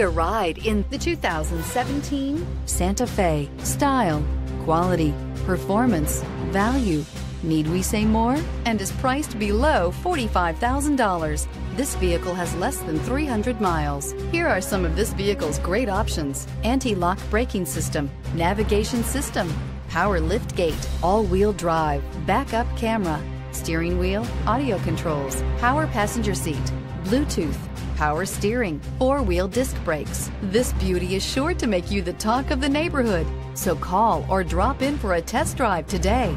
A ride in the 2017 Santa Fe. Style, quality, performance, value. Need we say more? And is priced below $45,000. This vehicle has less than 300 miles. Here are some of this vehicle's great options. Anti-lock braking system, navigation system, power lift gate, all-wheel drive, backup camera, steering wheel, audio controls, power passenger seat, Bluetooth, power steering, four-wheel disc brakes. This beauty is sure to make you the talk of the neighborhood. So call or drop in for a test drive today.